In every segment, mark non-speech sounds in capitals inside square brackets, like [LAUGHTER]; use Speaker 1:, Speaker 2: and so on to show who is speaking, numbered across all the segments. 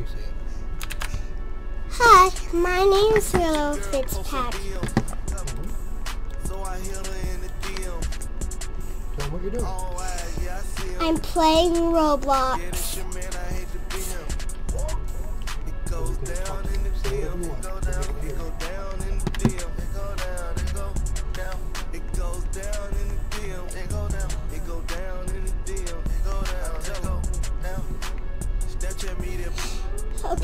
Speaker 1: you.
Speaker 2: Hi, my name is Willow Fitzpatrick.
Speaker 1: What you're doing.
Speaker 2: I'm playing Roblox.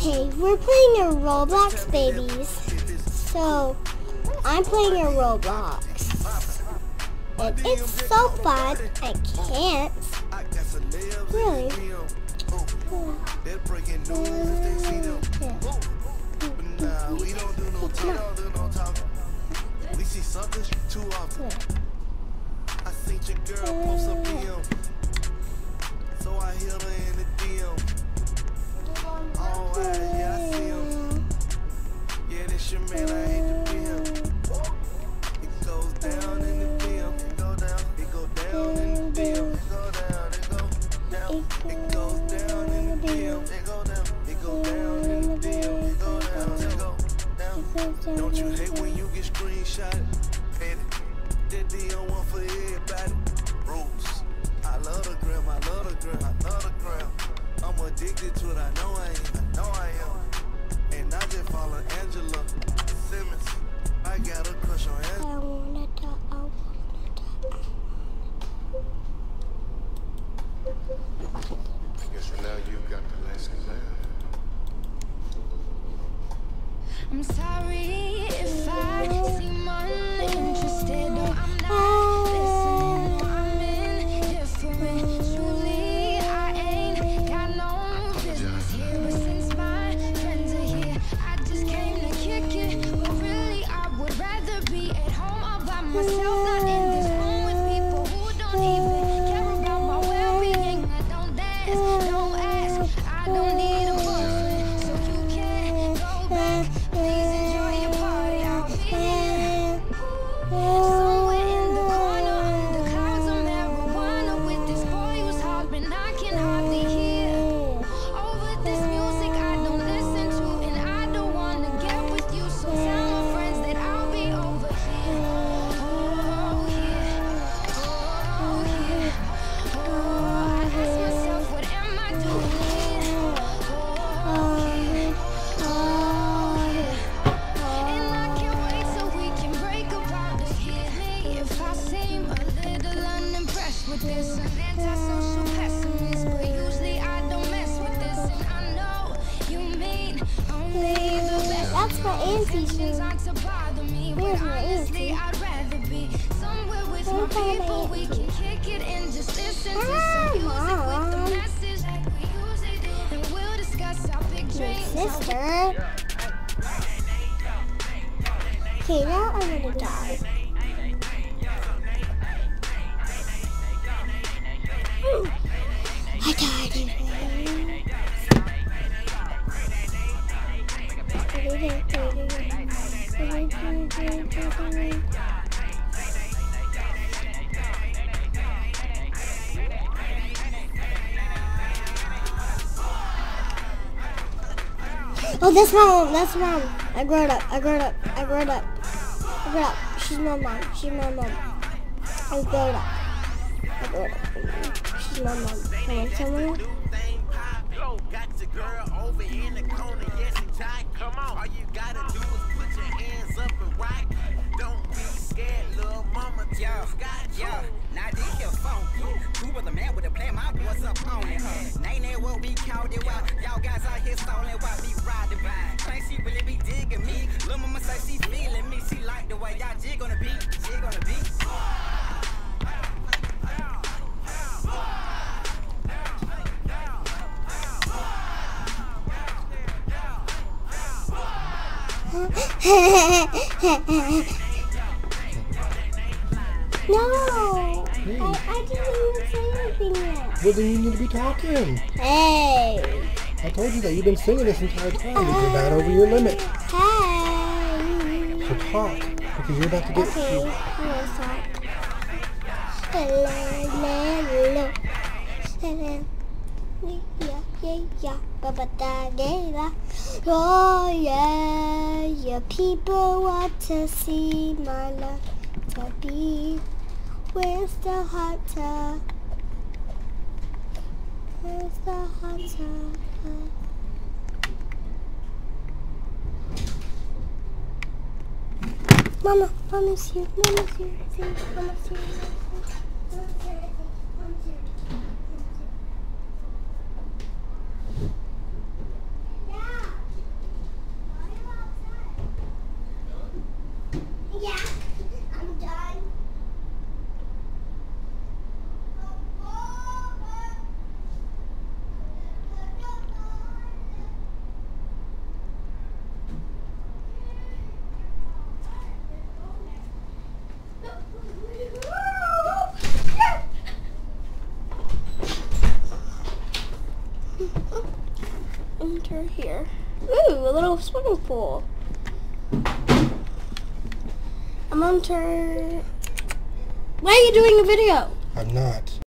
Speaker 2: Okay, we're playing a Roblox babies. So, I'm playing a Roblox. And it's so fun. I can't. Really?
Speaker 3: We see something too often. I seen your girl post a. So I hit Yeah, your man, I hate to be him. It goes down in the DM. It down, in the. It goes down in the. It down, in the. Don't you hate when you get screenshotted? Hate it. That DM one for everybody. Rules. I love the gram, I love the gram, I love the gram. I'm addicted to it, I know I am, I know I am. And I just follow Angela Simmons. I got a crush on Angela.
Speaker 2: I wanna talk. I wanna talk.
Speaker 4: I guess for now you've got the last laugh.
Speaker 5: I'm sorry usually do, ah, and we'll discuss our big
Speaker 2: Your
Speaker 5: dreams. how
Speaker 2: sister. Okay, now I'm gonna die. [GASPS] I died Oh, that's my mom. That's my mom. I grew up. I grew up. I grew up. I grew up. She's my mom. She's my mom. I grew up. I grew up. She's my mom. Can I someone?
Speaker 3: Got your girl over in the corner, yes, she tight. Come on. All you gotta do is [LAUGHS]
Speaker 2: no! I, I didn't even say anything yet.
Speaker 1: Well, then you need to be talking.
Speaker 2: Hey!
Speaker 1: I told you that you've been singing this entire time because you're about over your limit.
Speaker 2: Hey!
Speaker 1: So talk, because you're about to get...
Speaker 2: Okay, I'm gonna stop. Hello, hello, hello. Hello. Yeah. yeah, yeah, ba ba da da da. Oh yeah, yeah. People want to see my love to be. Where's the tub? Where's the tub? Mama, Mama's here. Mama's here. Mama's here. Mama's here. Mama's here. Yeah, I'm done. Enter here. Ooh, a little swimming pool. I'm enter. Why are you doing a video?
Speaker 6: I'm not.